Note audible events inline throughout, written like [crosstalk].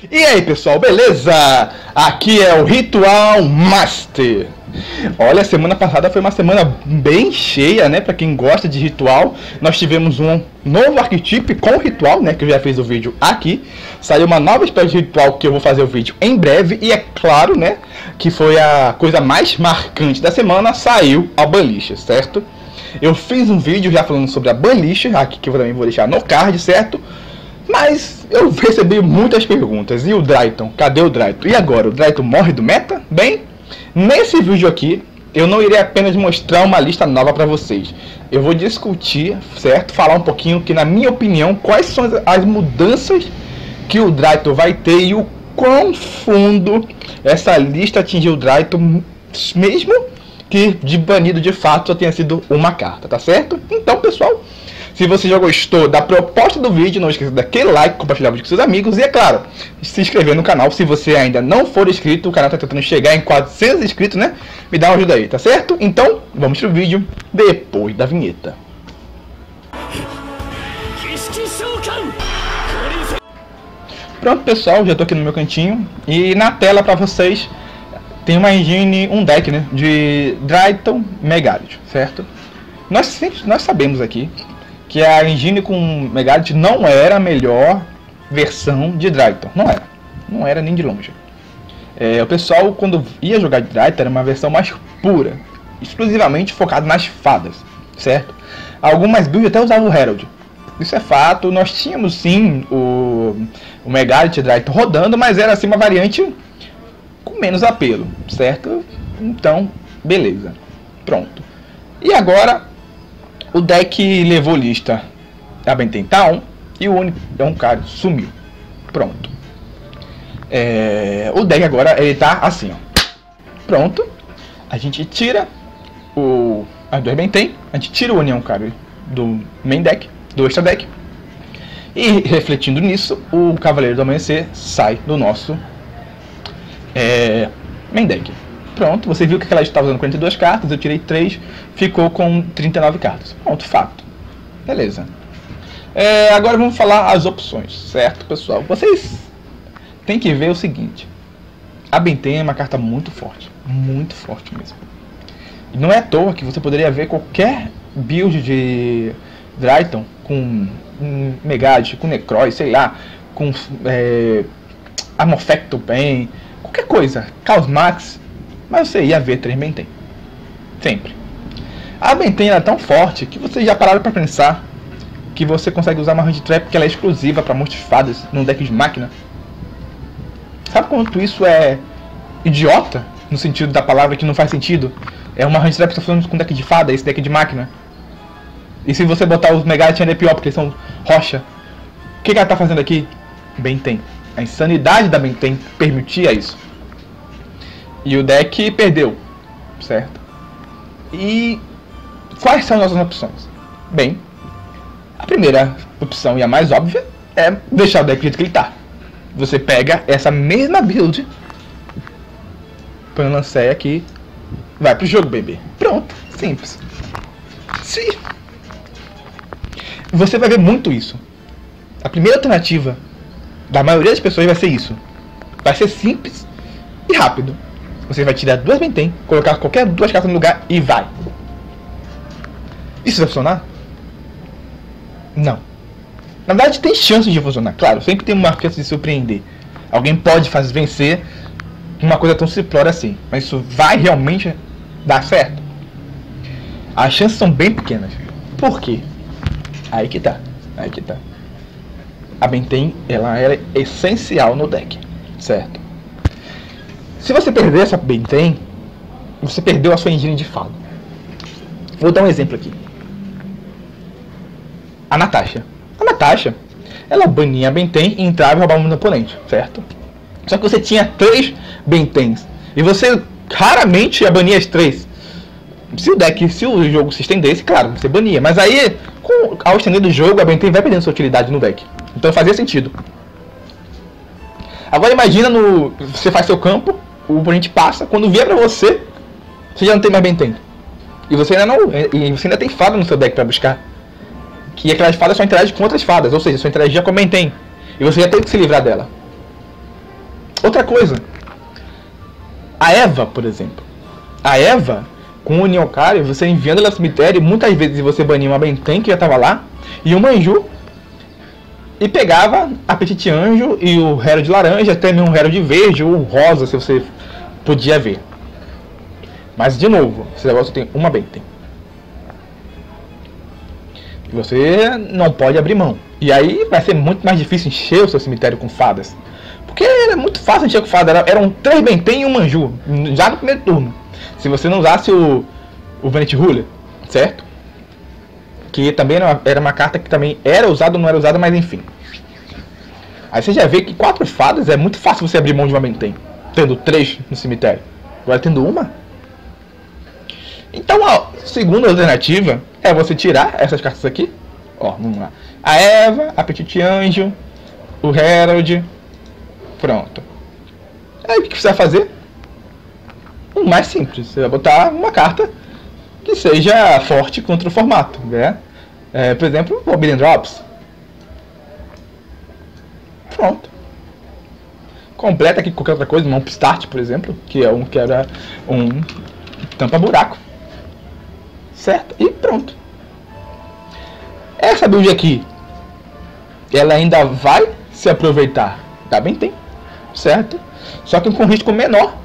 E aí pessoal, beleza? Aqui é o Ritual Master. Olha, semana passada foi uma semana bem cheia, né? Pra quem gosta de ritual. Nós tivemos um novo arquetipo com ritual, né? Que eu já fiz o vídeo aqui. Saiu uma nova espécie de ritual que eu vou fazer o vídeo em breve. E é claro, né? Que foi a coisa mais marcante da semana. Saiu a Banicha, certo? Eu fiz um vídeo já falando sobre a Banicha, aqui que eu também vou deixar no card, certo? Mas eu recebi muitas perguntas. E o Drayton? Cadê o Drayton? E agora? O Drayton morre do meta? Bem, nesse vídeo aqui, eu não irei apenas mostrar uma lista nova para vocês. Eu vou discutir, certo? Falar um pouquinho que, na minha opinião, quais são as mudanças que o Drayton vai ter e o quão fundo essa lista atingiu o Drayton, mesmo que de banido de fato só tenha sido uma carta, tá certo? Então, pessoal, se você já gostou da proposta do vídeo, não esqueça daquele like, compartilhar o vídeo com seus amigos e, é claro, se inscrever no canal se você ainda não for inscrito. O canal está tentando chegar em 400 inscritos, né? Me dá uma ajuda aí, tá certo? Então, vamos pro vídeo depois da vinheta. Pronto, pessoal, já tô aqui no meu cantinho. E na tela para vocês tem uma engine, um deck, né? De Dryton Megalit, certo? Nós, nós sabemos aqui que a engine com Megalit não era a melhor versão de Dryton. Não era. Não era nem de longe. É, o pessoal, quando ia jogar de Dryton, era uma versão mais pura. Exclusivamente focada nas fadas. Certo? Algumas builds até usavam o Herald. Isso é fato. Nós tínhamos sim o, o Dryton rodando, mas era assim uma variante com menos apelo. Certo? Então, beleza. Pronto. E agora o deck levou lista a Benten Town e o único é um cara sumiu. Pronto. É, o deck agora ele tá assim, ó. Pronto. A gente tira o as duas Benten, a gente tira o União Caro do main deck, do extra deck. E refletindo nisso, o Cavaleiro do Amanhecer sai do nosso é, main deck. Pronto, você viu que aquela estava usando 42 cartas, eu tirei 3, ficou com 39 cartas. Pronto, fato. Beleza. É, agora vamos falar as opções, certo, pessoal? Vocês têm que ver o seguinte. A Benten é uma carta muito forte, muito forte mesmo. Não é à toa que você poderia ver qualquer build de Dryton com um Megad, com Necroid, sei lá, com é, Amorfecto Pen, qualquer coisa, Chaos Max, mas você ia ver três Benten. Sempre. A Benten é tão forte que vocês já pararam para pensar que você consegue usar uma Hand Trap porque ela é exclusiva para multifadas num deck de máquina. Sabe quanto isso é idiota? No sentido da palavra que não faz sentido. É uma Hand Trap que está falando com deck de fada, esse deck de máquina. E se você botar os Megalit ainda é pior, porque eles são rocha. O que, que ela está fazendo aqui? Benten. A insanidade da Benten permitia isso. E o deck perdeu, certo? E quais são as nossas opções? Bem, a primeira opção e a mais óbvia é deixar o deck do jeito que ele está. Você pega essa mesma build, põe o Lanceia aqui, vai pro jogo, bebê. Pronto, simples. Se você vai ver muito isso. A primeira alternativa da maioria das pessoas vai ser isso. Vai ser simples e rápido. Você vai tirar duas Benten, colocar qualquer duas cartas no lugar e vai. Isso vai funcionar? Não. Na verdade tem chance de funcionar, claro, sempre tem uma chance de surpreender. Alguém pode fazer vencer uma coisa tão simplória assim, mas isso vai realmente dar certo? As chances são bem pequenas. Por quê? Aí que tá, aí que tá. A Benten, ela era essencial no deck, certo? Se você perder essa Benten, você perdeu a sua engine de falo. Vou dar um exemplo aqui. A Natasha. A Natasha, ela bania a Benten e entrava e roubava o oponente, certo? Só que você tinha três Bentens. E você raramente ia banir as três. Se o deck, se o jogo se estendesse, claro, você bania. Mas aí, com, ao estender do jogo, a Benten vai perdendo sua utilidade no deck. Então fazia sentido. Agora imagina no. Você faz seu campo, o oponente passa, quando vier pra você, você já não tem mais Benten. E você ainda não. E você ainda tem fada no seu deck para buscar. Que aquelas fadas só interagem com outras fadas, ou seja, só interagia com a Benten. E você já tem que se livrar dela. outra coisa. A Eva, por exemplo. A Eva, com o Niocario, você enviando ela ao cemitério, muitas vezes você bania uma Benten que já estava lá, e o Manju, e pegava a Petite Anjo e o Hero de laranja, até mesmo o Hero de verde ou rosa, se você podia ver. Mas, de novo, esse negócio tem uma Benten. Você não pode abrir mão. E aí vai ser muito mais difícil encher o seu cemitério com fadas. Porque era muito fácil encher com fadas. Era, eram três Benten e um Manju. Já no primeiro turno. Se você não usasse o, o Vanity Ruler, certo? Que também era uma, era uma carta que também era usada ou não era usada, mas enfim. Aí você já vê que quatro fadas é muito fácil você abrir mão de uma Benten. Tendo três no cemitério. Agora tendo uma. Então a segunda alternativa é você tirar essas cartas aqui. Ó, vamos lá. A Eva, a Petite Anjo, o Herald. Pronto. Aí o que vai fazer? O mais simples. Você vai botar uma carta que seja forte contra o formato. Né? É, por exemplo, o Billion Drops. Pronto. Completa aqui qualquer outra coisa, um Upstart, por exemplo, que é um que era um tampa-buraco. Certo? E pronto. Essa build aqui, ela ainda vai se aproveitar da Benten, certo? Só que com risco menor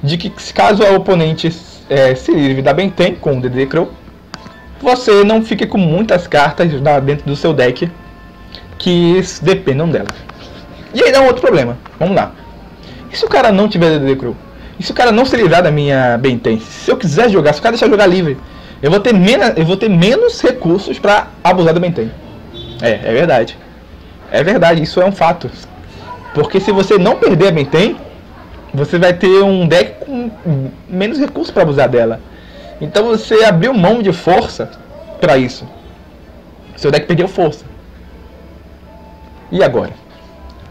de que caso o oponente é, se livre da Benten com o DD Crow, você não fique com muitas cartas dentro do seu deck que dependam dela. E aí dá um outro problema. Vamos lá. E se o cara não tiver DD Crow? E se o cara não se livrar da minha Benten? Se eu quiser jogar, se o cara deixar jogar livre, eu vou ter menos, eu vou ter menos recursos para abusar do Benten. É, é verdade. É verdade, isso é um fato. Porque se você não perder a Benten, você vai ter um deck com menos recursos para abusar dela. Então você abriu mão de força para isso. Seu deck perdeu força. E agora?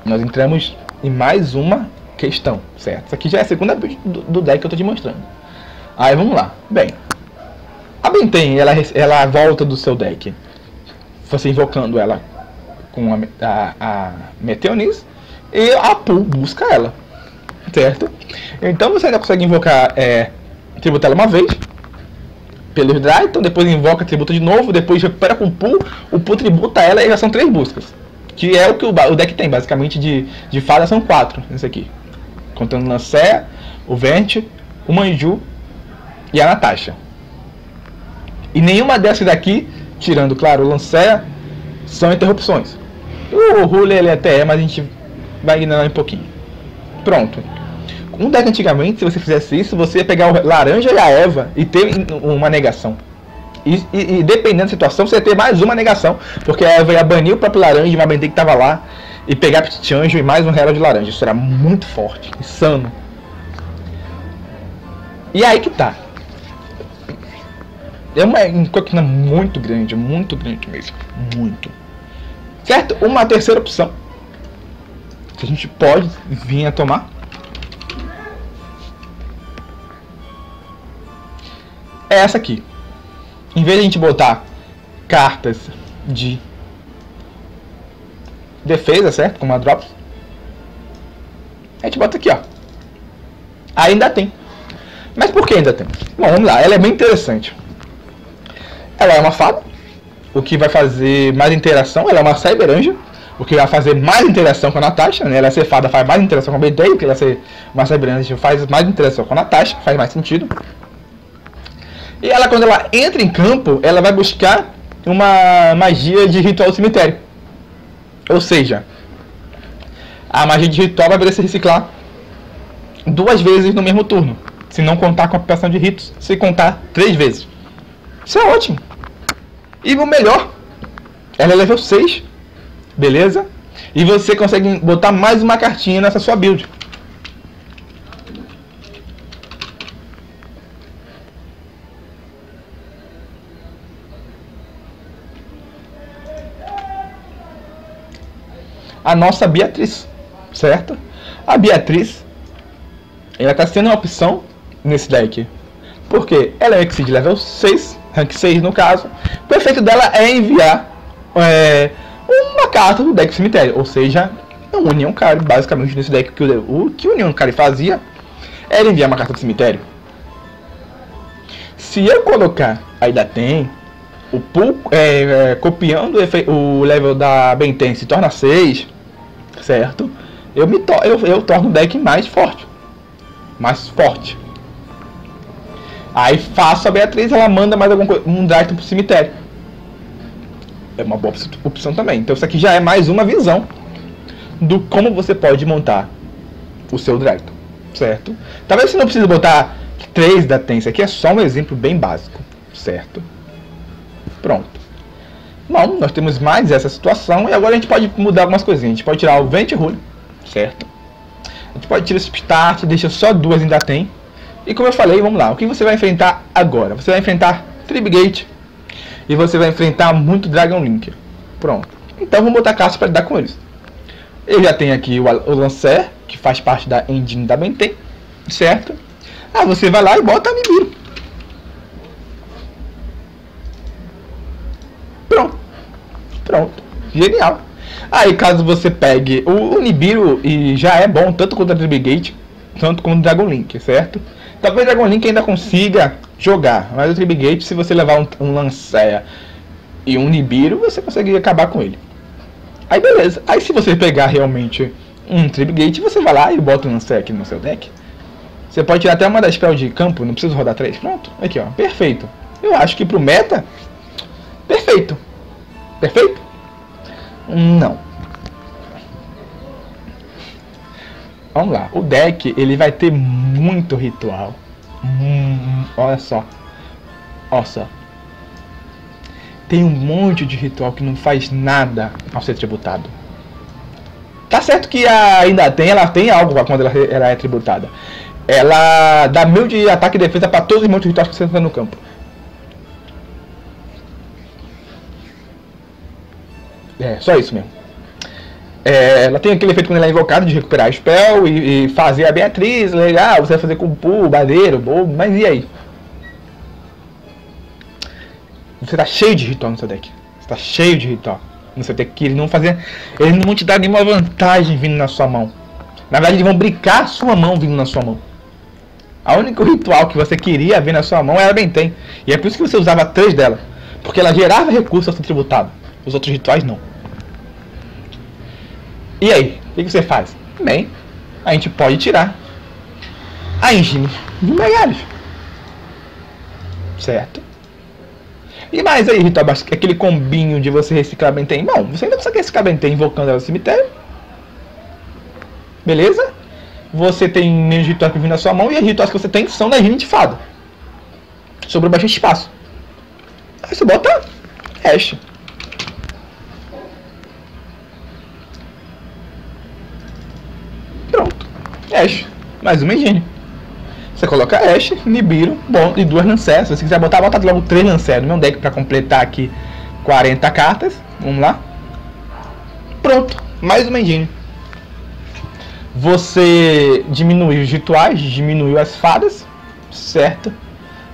Nós entramos em mais uma questão, certo? Isso aqui já é a segunda do, do deck que eu estou te mostrando. Aí vamos lá. Bem, a Benten, ela, ela volta do seu deck. Você invocando ela com a, a, a Meteonis e a Pool busca ela. Certo? Então você ainda consegue invocar é, tributa ela uma vez pelo Dryton, depois invoca, tributa de novo, depois recupera com o Pool, o Pool tributa ela e já são três buscas. Que é o que o, o deck tem, basicamente, de, de fada são quatro, esse aqui. Contando Lancea, o Vent, o Manju e a Natasha. E nenhuma dessas daqui, tirando, claro, o Lancea, são interrupções. O Ruler ele até é, mas a gente vai ignorar um pouquinho. Pronto. Um deck antigamente, se você fizesse isso, você ia pegar o laranja e a Eva e ter uma negação. E, e, e, dependendo da situação, você ter mais uma negação. Porque a Eva ia banir o próprio laranja de uma Bendê que tava lá e pegar Petit Anjo e mais um Herald de laranja. Isso era muito forte, insano. E aí que tá. É uma incógnita muito grande, muito grande mesmo. Muito. Certo? Uma terceira opção que a gente pode vir a tomar é essa aqui. Em vez de a gente botar cartas de defesa, certo? Como a Drops, a gente bota aqui, ó. Ainda tem. Mas por que ainda tem? Bom, vamos lá. Ela é bem interessante. Ela é uma fada, o que vai fazer mais interação. Ela é uma Cyberanja, o que vai fazer mais interação com a Natasha. Né? Ela ser fada faz mais interação com a BD, porque ela ser uma Cyberanja faz mais interação com a Natasha, faz mais sentido. E ela, quando ela entra em campo, ela vai buscar uma magia de ritual cemitério. Ou seja, a magia de ritual vai poder se reciclar duas vezes no mesmo turno. Se não contar com a aplicação de ritos, se contar três vezes. Isso é ótimo. E o melhor, ela é level 6, beleza? E você consegue botar mais uma cartinha nessa sua build. A nossa Beatriz, certo? A Beatriz, ela está sendo uma opção nesse deck. Porque ela é Exceed level 6, rank 6 no caso. O efeito dela é enviar é, uma carta do deck cemitério, ou seja, um União Cari. Basicamente, nesse deck, que o, o que o União Cari fazia era enviar uma carta pro cemitério. Se eu colocar, ainda tem, o pool, é, é, copiando o, level da Benten se torna 6, certo? Eu, me to eu, eu torno o deck mais forte. Mais forte. Aí faço a Beatriz, ela manda mais algum um Dryton pro cemitério. É uma boa opção também. Então isso aqui já é mais uma visão do como você pode montar o seu Dryton, certo? Talvez você não precise botar 3 da Tense, aqui é só um exemplo bem básico, certo? Pronto. Bom, nós temos mais essa situação e agora a gente pode mudar algumas coisinhas. A gente pode tirar o Vent Rule, certo? A gente pode tirar esse Start, deixa só duas ainda tem. E como eu falei, vamos lá. O que você vai enfrentar agora? Você vai enfrentar Tribgate e você vai enfrentar muito Dragon Link. Pronto. Então vamos botar caça para lidar com eles. Eu já tenho aqui o, o Lancer, que faz parte da engine da Benten, certo? Ah, você vai lá e bota Nibiru. Pronto. Pronto. Genial. Aí caso você pegue o, Nibiru e já é bom tanto contra a Gate, tanto contra o Dragon Link, certo? Talvez Dragon Link ainda consiga jogar, mas o Gate, se você levar um, um Lanceia e um Nibiru, você consegue acabar com ele. Aí beleza. Aí se você pegar realmente um Gate, você vai lá e bota um Lanceia aqui no seu deck. Você pode tirar até uma das spells de campo, não precisa rodar três. Pronto. Aqui ó, perfeito. Eu acho que pro meta, perfeito. Perfeito? Não. Vamos lá. O deck ele vai ter muito ritual. Hum, olha só. Olha só. Tem um monte de ritual que não faz nada ao ser tributado. Tá certo que ainda tem, ela tem algo quando ela, ela é tributada. Ela dá mil de ataque e defesa para todos os montes de rituais que você entra no campo. É, só isso mesmo. É, ela tem aquele efeito quando ela é invocada de recuperar a spell e, e fazer a Beatriz, legal, você vai fazer com o Badeiro, bobo, mas e aí? Você tá cheio de ritual no seu deck. Você tá cheio de ritual no seu deck eles não fazer. Eles não vão te dar nenhuma vantagem vindo na sua mão. Na verdade, eles vão brincar a sua mão vindo na sua mão. A única ritual que você queria ver na sua mão era Benten. E é por isso que você usava três dela. Porque ela gerava recursos ao ser tributado. Os outros rituais não. E aí, o que, você faz? Bem, a gente pode tirar a engine de Megalis. Certo? E mais aí, Ritual aquele combinho de você reciclar Benten. Bom, você ainda consegue reciclar Benten invocando ela no cemitério. Beleza? Você tem menos rituais vindo na sua mão e as rituais que você tem são da engine de fada. Sobre bastante espaço. Aí você bota Ash. Ash. Mais uma engine. Você coloca Ash, Nibiru, bom, e duas Lancers. Se você quiser botar, bota logo três Lancers no meu deck para completar aqui 40 cartas. Vamos lá. Pronto, mais uma engine. Você diminuiu os rituais, diminuiu as fadas, certo?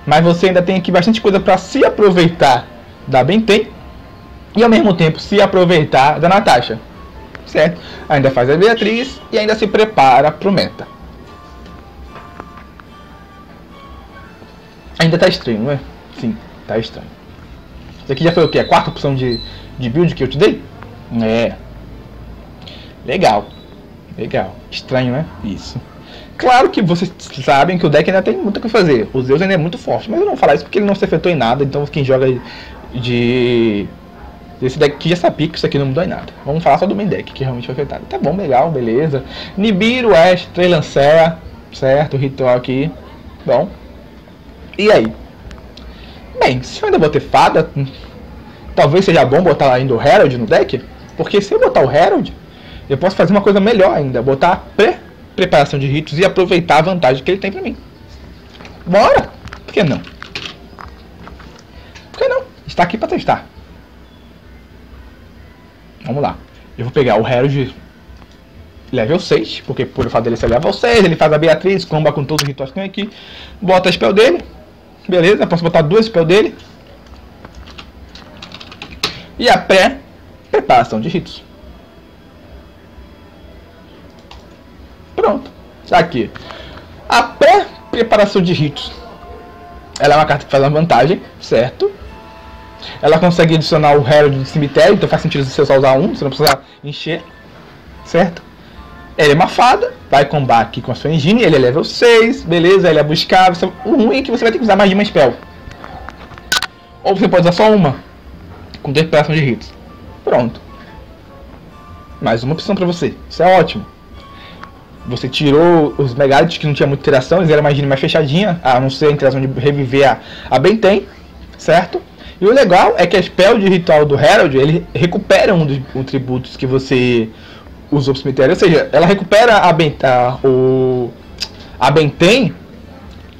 Mas você ainda tem aqui bastante coisa para se aproveitar da Benten e ao mesmo tempo se aproveitar da Natasha certo? Ainda faz a Beatriz e ainda se prepara para o meta. Ainda tá estranho, não é? Sim, tá estranho. Isso aqui já foi o que? A quarta opção de, de build que eu te dei? É. Legal. Legal. Estranho, né? Isso. Claro que vocês sabem que o deck ainda tem muito o que fazer. O Zeus ainda é muito forte, mas eu não vou falar isso porque ele não se afetou em nada. Então quem joga de esse deck aqui já sabia que isso aqui não mudou em nada. Vamos falar só do main deck, que realmente foi afetado. Tá bom, legal, beleza. Nibiru, Ash, Trelancea, certo, ritual aqui. Bom. E aí? Bem, se eu ainda vou ter fada, talvez seja bom botar ainda o Herald no deck. Porque se eu botar o Herald, eu posso fazer uma coisa melhor ainda. Botar pré-preparação de ritos e aproveitar a vantagem que ele tem pra mim. Bora! Por que não? Por que não? Está aqui para testar. Vamos lá. Eu vou pegar o Herald level 6, porque por fato dele ser level 6, ele faz a Beatriz, comba com todos os rituais que tem aqui. Bota a spell dele. Beleza, posso botar duas spell dele. E a pré-preparação de ritos. Pronto. Aqui. A pré-preparação de ritos. Ela é uma carta que faz uma vantagem, certo? Ela consegue adicionar o Herald do cemitério, então faz sentido você só usar um, você não precisa encher, certo? Ele é uma fada, vai combar aqui com a sua engine, ele é level 6, beleza, ele é buscável. O ruim é que você vai ter que usar mais de uma spell. Ou você pode usar só uma, com preparação de ritos. Pronto. Mais uma opção para você, isso é ótimo. Você tirou os Megalites que não tinha muita interação, eles eram uma engine mais fechadinha, a não ser a interação de reviver a, a Benten, certo? E o legal é que a spell de ritual do Herald, ele recupera um dos um tributos que você usou pro cemitério. Ou seja, ela recupera a, ben, a, o, a Benten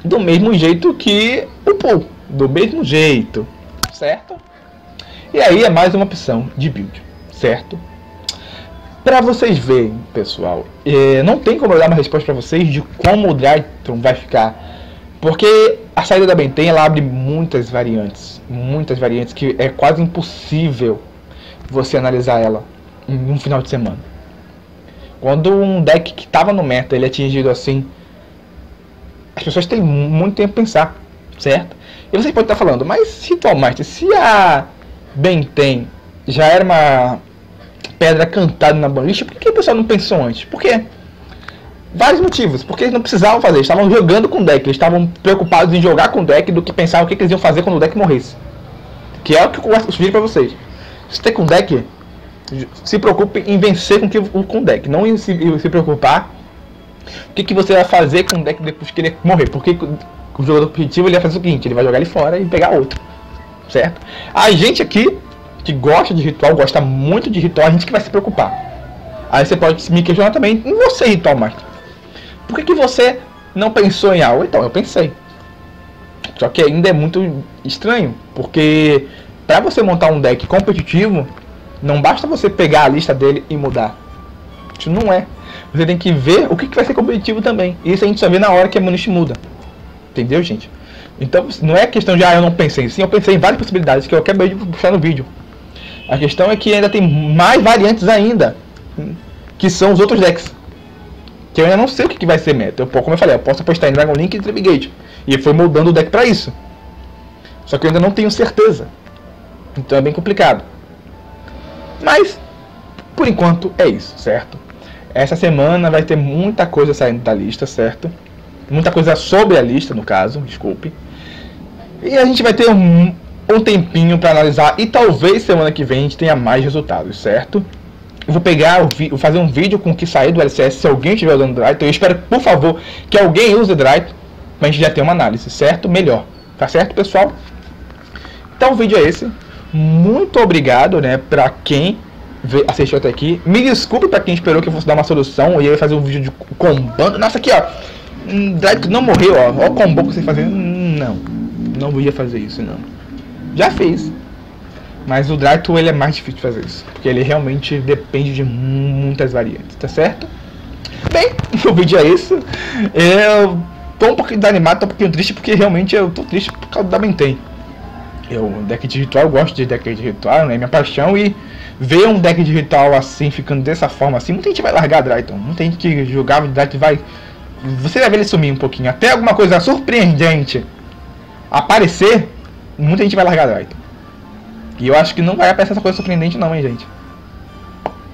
do mesmo jeito que o Pool. Do mesmo jeito, certo? E aí é mais uma opção de build, certo? Para vocês verem, pessoal, é, não tem como eu dar uma resposta para vocês de como o Drytron vai ficar porque a saída da Benten ela abre muitas variantes, muitas variantes que é quase impossível você analisar ela em um final de semana. Quando um deck que estava no meta ele é atingido assim, as pessoas têm muito tempo para pensar, certo? E você pode estar falando, mas Ritual Master, se a Benten já era uma pedra cantada na banlist, por que o pessoal não pensou antes? Por quê? Vários motivos, porque eles não precisavam fazer, eles estavam jogando com o deck, eles estavam preocupados em jogar com o deck do que pensar o que, que eles iam fazer quando o deck morresse. Que é o que eu sugiro pra vocês. Se tem com o deck, se preocupe em vencer com, que, com o deck, não em se, em se preocupar o que, que você vai fazer com o deck depois que ele morrer. Porque o jogador competitivo ele vai fazer o seguinte, ele vai jogar ele fora e pegar outro. Certo? A gente aqui, que gosta de ritual, gosta muito de ritual, a gente que vai se preocupar. Aí você pode me questionar também em você, Ritual Master. Por que, que você não pensou em algo? Então, eu pensei. Só que ainda é muito estranho, porque para você montar um deck competitivo, não basta você pegar a lista dele e mudar. Isso não é. Você tem que ver o que, que vai ser competitivo também. Isso a gente só vê na hora que a Munish muda. Entendeu, gente? Então não é questão de ah, eu não pensei. Sim, eu pensei em várias possibilidades que eu acabei de puxar no vídeo. A questão é que ainda tem mais variantes ainda. Que são os outros decks que eu ainda não sei o que, que vai ser meta. Eu, como eu falei, eu posso apostar em Dragon Link e Tribgate. E foi moldando o deck para isso. Só que eu ainda não tenho certeza. Então é bem complicado. Mas, por enquanto, é isso, certo? Essa semana vai ter muita coisa saindo da lista, certo? Muita coisa sobre a lista, no caso, desculpe. E a gente vai ter um, um tempinho para analisar e talvez semana que vem a gente tenha mais resultados, certo? Eu vou pegar, vou fazer um vídeo com o que sair do LCS se alguém estiver usando Dryton. Então eu espero, por favor, que alguém use Dryton para a gente já ter uma análise, certo? Melhor. Tá certo, pessoal? Então o vídeo é esse. Muito obrigado, né, para quem assistiu até aqui. Me desculpe para quem esperou que eu fosse dar uma solução e eu ia fazer um vídeo de combando. Nossa, aqui, ó. Dryton não morreu, ó. Ó o combo que você fazendo. Não. Não ia fazer isso, não. Já fiz. Mas o Dracto ele é mais difícil de fazer isso, porque ele realmente depende de muitas variantes, tá certo? Bem, [laughs] o vídeo é isso. Eu tô um pouquinho desanimado, tô um pouquinho triste, porque realmente eu tô triste por causa da Benten. Eu, deck de ritual, eu gosto de deck de ritual, né? Minha paixão. E ver um deck de ritual assim, ficando dessa forma assim, muita gente vai largar Drayton. Muita gente que jogava Drayton vai. Você vai ver ele sumir um pouquinho. Até alguma coisa surpreendente aparecer, muita gente vai largar Drayton. E eu acho que não vai aparecer essa coisa surpreendente não, hein, gente.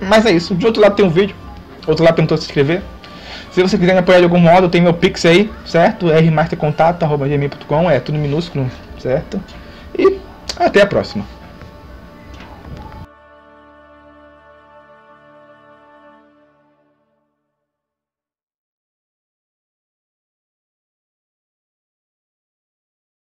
Mas é isso. De outro lado tem um vídeo. Outro lado tentou se inscrever. Se você quiser me apoiar de algum modo, tem meu Pix aí, certo? rmastercontato.gmail.com, é tudo minúsculo, certo? E até a próxima.